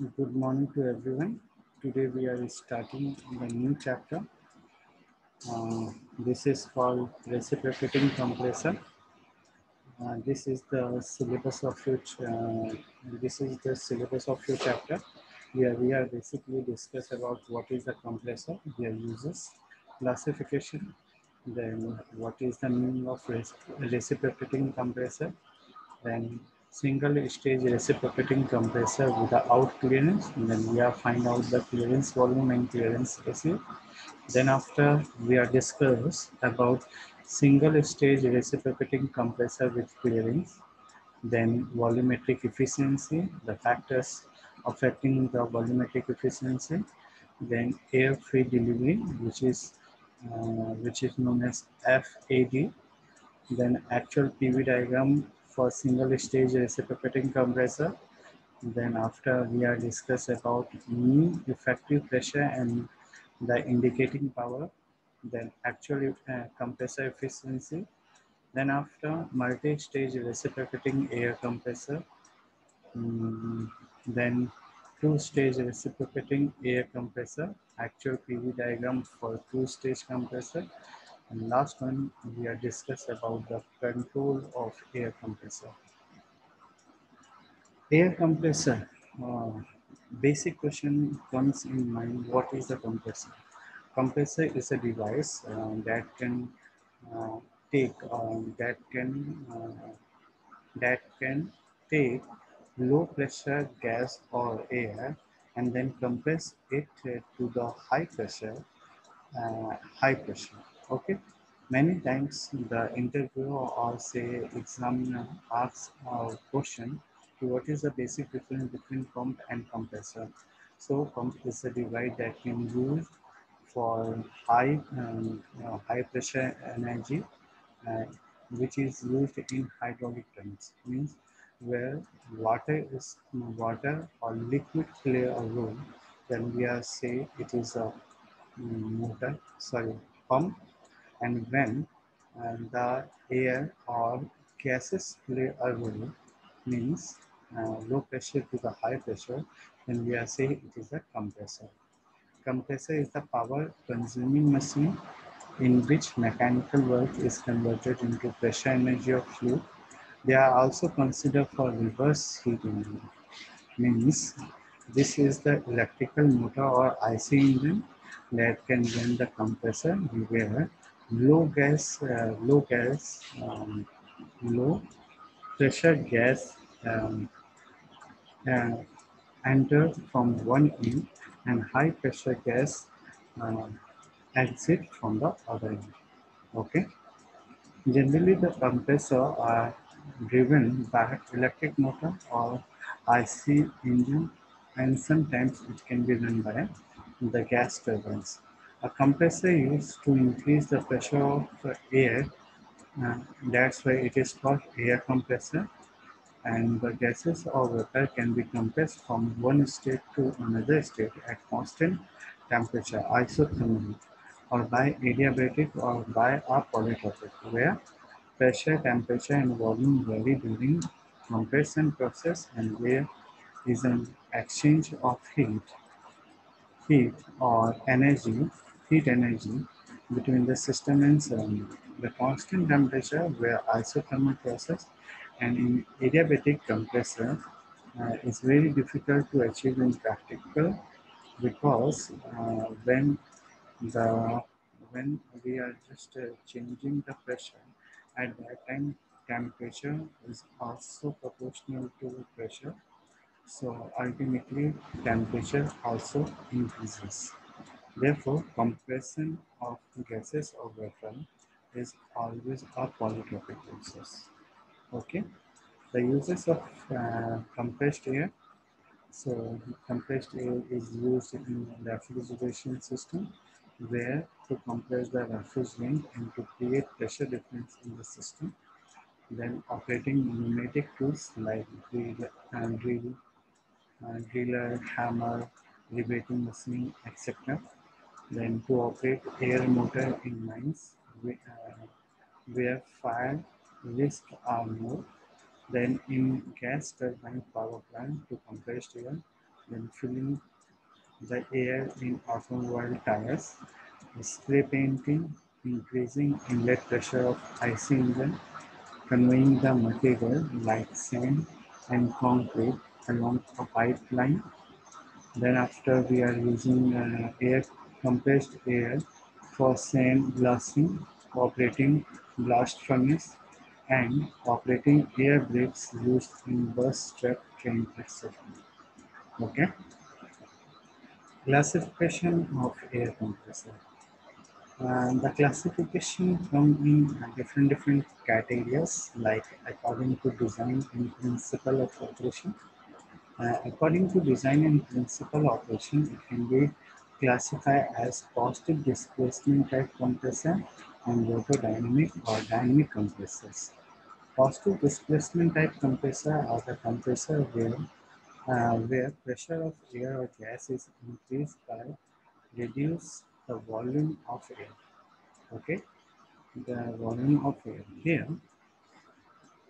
Good morning to everyone. Today we are starting the new chapter. Uh, this is called reciprocating compressor. Uh, this is the syllabus of your uh, this is the syllabus of your chapter where we are basically discuss about what is the compressor, their uses, classification, then what is the meaning of reciprocating compressor, then single stage reciprocating compressor without clearance. And then we are find out the clearance volume and clearance ratio. Then after we are discuss about single stage reciprocating compressor with clearance. Then volumetric efficiency, the factors affecting the volumetric efficiency. Then air free delivery, which is uh, which is known as FAD. Then actual PV diagram for single stage reciprocating compressor. Then after we are discuss about mean effective pressure and the indicating power, then actual uh, compressor efficiency. Then after multi-stage reciprocating air compressor, um, then two-stage reciprocating air compressor, actual PV diagram for two-stage compressor, and last one, we are discuss about the control of air compressor. Air compressor, uh, basic question comes in mind, what is the compressor? Compressor is a device uh, that can uh, take, um, that can, uh, that can take low pressure gas or air and then compress it to the high pressure, uh, high pressure, okay? Many times the interviewer or say examiner asks a question what is the basic difference between pump and compressor. So pump is a device that can be used for high um, high pressure energy uh, which is used in hydraulic tanks means where water is water or liquid play a role then we are say it is a motor sorry pump and when the air or gases play a role means uh, low pressure to the high pressure then we are saying it is a compressor. Compressor is the power consuming machine in which mechanical work is converted into pressure energy of fluid they are also considered for reverse heat engine. Means this is the electrical motor or IC engine that can run the compressor where low gas, uh, low gas, um, low pressure gas um, uh, enter from one end and high pressure gas uh, exit from the other end. Okay. Generally, the compressor are driven by electric motor or IC engine, and sometimes it can be run by the gas turbines. A compressor used to increase the pressure of air. Uh, that's why it is called air compressor. And the gases or vapor can be compressed from one state to another state at constant temperature, isothermal, or by adiabatic or by a polytropic, where pressure, temperature, and volume vary during compression process and there is an exchange of heat, heat or energy heat energy between the system and surrounding. The constant temperature where isothermal process and in adiabatic compressor uh, is very difficult to achieve in practical because uh, when the when we are just uh, changing the pressure at that time temperature is also proportional to pressure so ultimately temperature also increases Therefore, compression of gases or vapor is always a polytropic process. Okay. The uses of uh, compressed air. So compressed air is used in the refrigeration system where to compress the refrigerant and to create pressure difference in the system. Then operating pneumatic tools like drill, and drill uh, driller, hammer, riveting machine, etc then to operate air motor in mines uh, where fire risks are more than in gas turbine power plant to compressed air then filling the air in automobile tires, spray painting, increasing inlet pressure of IC engine, conveying the material like sand and concrete along a pipeline. Then after we are using uh, air compressed air for sand blasting, operating blast furnace and operating air brakes used in bus, truck, train, etc. Okay. Classification of air compressor. And the classification come in different different categories like according to design and principle of operation. Uh, according to design and principle operation, it can be classified as positive displacement type compressor and rotodynamic or dynamic compressors. Positive displacement type compressor are the compressor where uh, where pressure of air or gas is increased by reduce the volume of air. Okay, the volume of air here.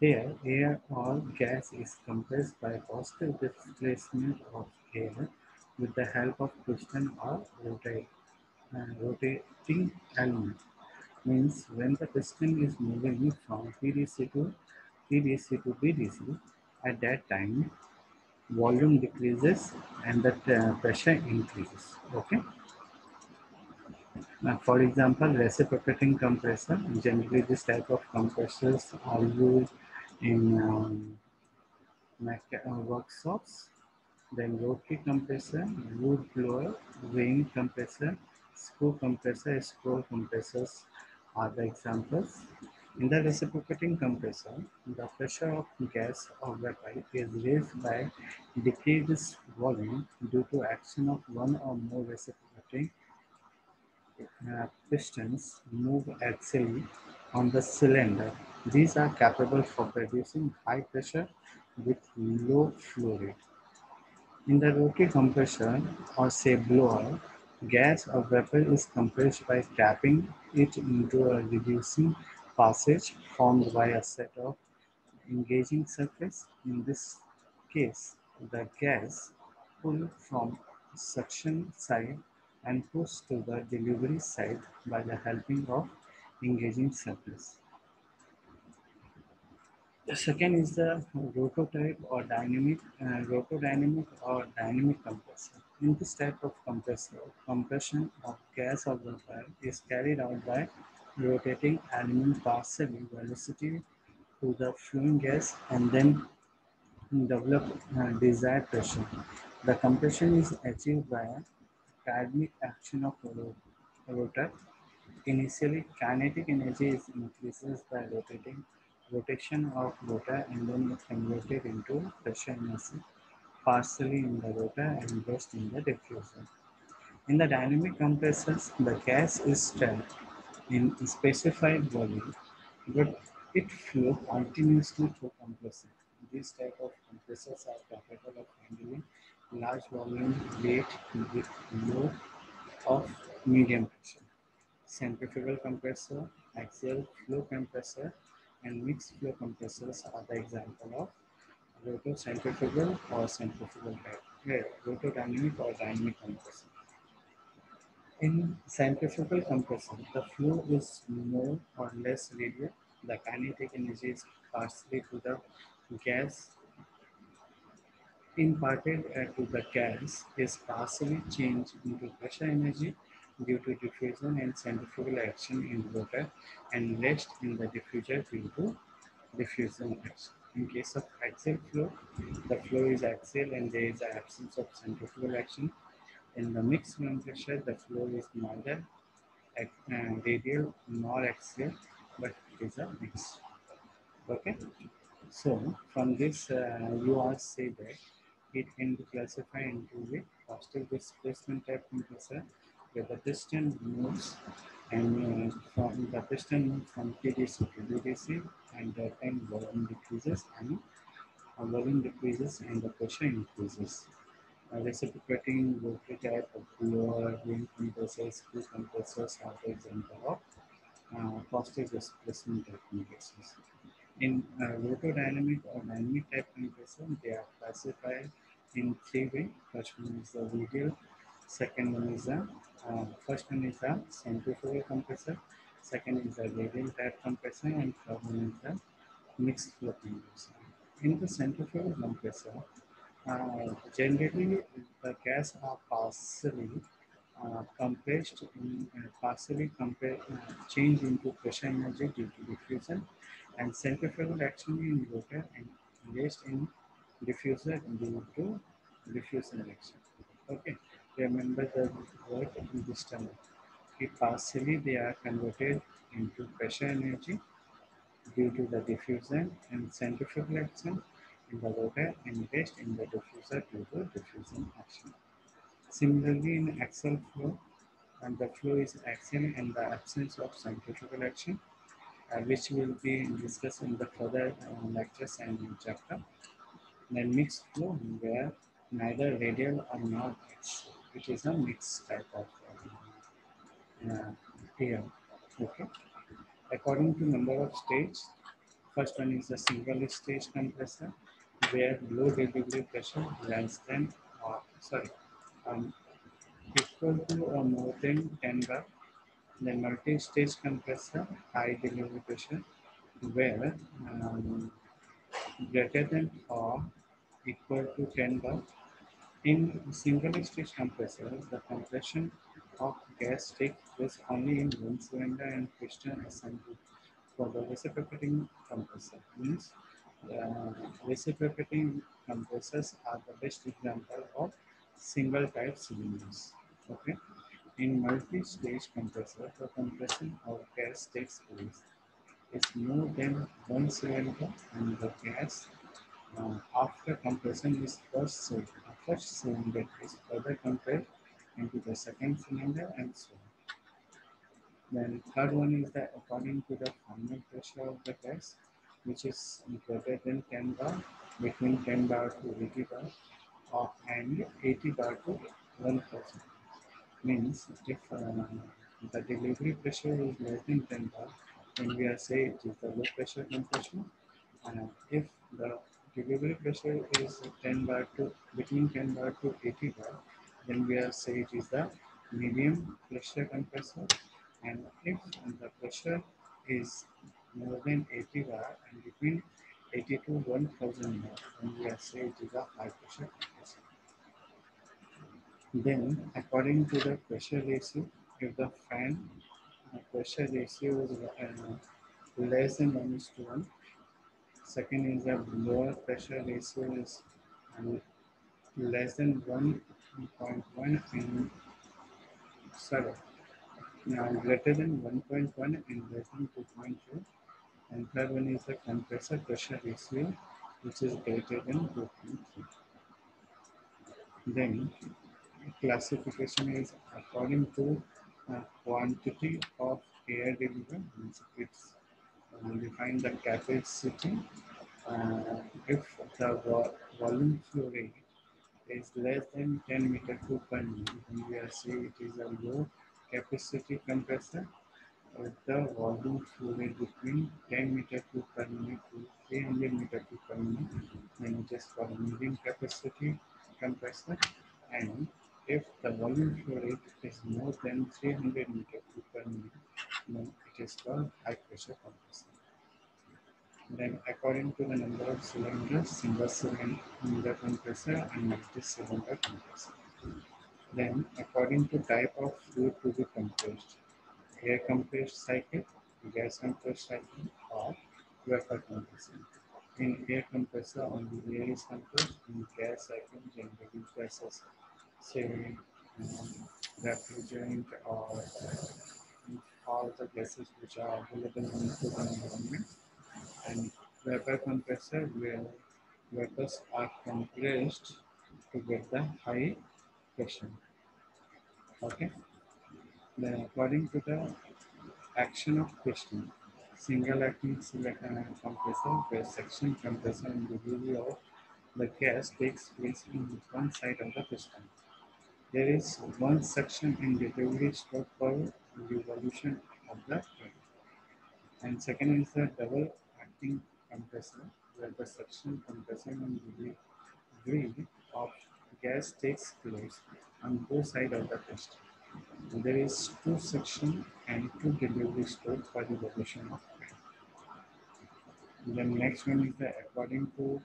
Here, air or gas is compressed by positive displacement of air with the help of piston or uh, rotating element. Means when the piston is moving from PDC to PDC to BDC, at that time volume decreases and the uh, pressure increases. Okay. Now, for example, reciprocating compressor. Generally, this type of compressors are used in um, uh, workshops. Then rotary compressor, wood blower, vane compressor, screw compressor, scroll compressors are the examples. In the reciprocating compressor, the pressure of gas or vapor is raised by decreased volume due to action of one or more reciprocating uh, pistons move axially on the cylinder. These are capable for producing high pressure with low flow rate. In the rotary compressor or say blower, gas or vapor is compressed by tapping it into a reducing passage formed by a set of engaging surface. In this case, the gas pull from suction side and pushed to the delivery side by the helping of engaging surface. The second is the rototype or dynamic, uh, rotodynamic or dynamic compressor. In this type of compressor, compression of gas or vapor is carried out by rotating element partially velocity to the flowing gas and then develop uh, desired pressure. The compression is achieved by kinetic action of rotor. Initially, kinetic energy is increases by rotating rotation of rotor and then it converted into pressure energy partially in the rotor and rest in the diffuser. In the dynamic compressors, the gas is trapped in specified volume, but it flows continuously through compressor. These type of compressors are capable of handling large volume weight with low of medium pressure. Centrifugal compressor, axial flow compressor, and mixed flow compressors are the example of rotocentrifugal or centrifugal type, rotodynamic or dynamic compressor. In centrifugal compression, the flow is more or less radial. The kinetic energy is partially to the gas imparted to the gas is partially changed into pressure energy due to diffusion and centrifugal action in water and rest in the diffuser due to diffusion action. In case of axial flow, the flow is axial and there is absence of centrifugal action in the mixed pressure, the flow is neither uh, radial nor axial, but it is a mix. Okay. So from this, uh, you all say that it can be classified into the positive displacement type compressor, where the piston moves and uh, from the piston moves from PDC to BDC, and the time volume decreases and uh, volume decreases and the pressure increases uh, reciprocating rotary type of blower, vane compressors, screw compressors are the example of uh, positive displacement type compressors. In uh, rotodynamic or dynamic type compressor, they are classified in three ways. First one is the radial, second one is the uh, first one is the centrifugal compressor, second is the radial type compressor, and third one is the mixed flow compressor. In the centrifugal compressor, uh, generally the gas are partially uh, compressed in uh, partially compressed, uh, change into pressure energy due to diffusion and centrifugal action in rotor and engaged in diffuser due to diffusion action. Okay, remember the word in this term. partially they are converted into pressure energy due to the diffusion and centrifugal action in the rotor engaged in the diffuser due to diffusion action. Similarly, in axial flow, and the flow is axial in the absence of centrifugal action, uh, which will be discussed in the further uh, lectures and chapter. Then mixed flow, where neither radial or not it is a mixed type of uh, here. Okay. According to number of stages, first one is a single stage compressor, where low delivery pressure less than, or sorry, um, equal to or more than 10 bar. Then multi-stage compressor, high delivery pressure, where um, greater than or equal to 10 bar. In single stage compressors, the compression of gas takes place only in one cylinder and piston assembly for the reciprocating compressor. Means uh, reciprocating compressors are the best example of single type cylinders. Okay. In multi-stage compressor, the compression of gas takes place is more than one cylinder and the gas uh, after compression is first cylinder, first cylinder is further compressed into the second cylinder and so on. Then third one is that according to the final pressure of the gas, which is greater than 10 bar, between 10 bar to 80 bar, or, and 80 bar to 1000 means if uh, the delivery pressure is less than 10 bar then we are say it is the low pressure compression and if the delivery pressure is 10 bar to between 10 bar to 80 bar then we are say it is the medium pressure compressor. And if the pressure is more than 80 bar and between 80 to 1000 bar then we are say it is a high pressure compressor. Then, according to the pressure ratio, if the fan pressure ratio is uh, less than 1 is to 1, second is the lower pressure ratio is less than 1.1 and sorry, now greater than 1.1 and less than 2.2 and third one is the compressor pressure ratio which is greater than 2.3 then classification is according to uh, quantity of air delivered. It's uh, define the capacity. Uh, if the volume flow rate is less than 10 meter per minute, then we are saying it is a low capacity compressor. If the volume flow rate between 10 meter per minute to 300 meter per minute, then it is for medium capacity compressor and if the volume flow rate is more than 300 meter per minute, then it is called high pressure compressor. Then according to the number of cylinders, single cylinder compressor and multi-cylinder compressor. Then according to type of fluid to be compressed, air compressed cycle, gas compressed cycle or vapor compressor. In air compressor, only air is compressed. In gas cycle, generally gases say um, refrigerant or all the gases which are available in the environment and vapor compressor where vapors are compressed to get the high pressure. Okay. Then according to the action of piston, single acting silicon uh, compressor where suction compressor and delivery of the gas takes place in one side of the piston. There is one suction in delivery stroke for revolution of the thread. And second is the double acting compressor, where the suction compressor and delivery of gas takes place on both sides of the piston. There is two suction and two delivery stores for the location of. The next one is the according to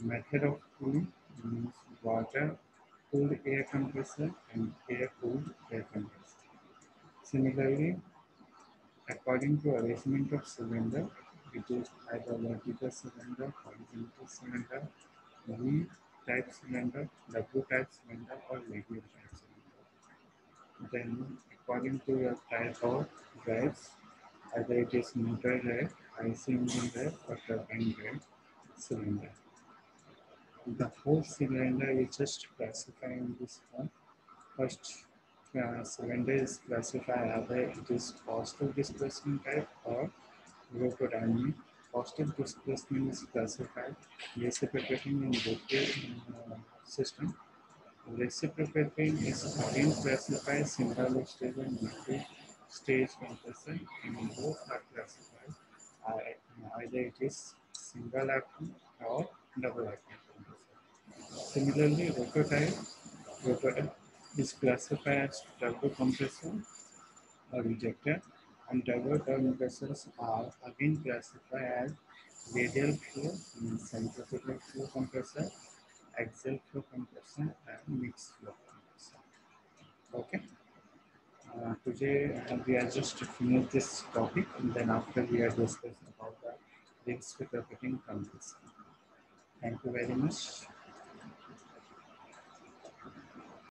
method of cooling means water cooled air compressor and air cooled air compressor. Similarly, according to arrangement of cylinder, it is either vertical cylinder, horizontal cylinder, V type cylinder, W type cylinder, or radial type cylinder. Then, according to your type of drives, either it is motor drive, IC engine drive, or turbine drive cylinder. The whole cylinder is just classified in this form. First, uh, cylinder is classified either it is positive displacement type or rotodynamic. Positive displacement is classified reciprocating in rotating uh, system. Reciprocating is again classified single stage and multi stage compressor and both are classified either it is single acting or double compressor. Similarly, rotor rotor is classified as turbo compressor or rejector and turbo compressors are again classified as radial flow, centrifugal flow compressor, axial flow compressor and mixed flow compressor. Okay. Uh, today uh, we are just to finish this topic and then after we are discussing about the reciprocating compressor. Thank you very much.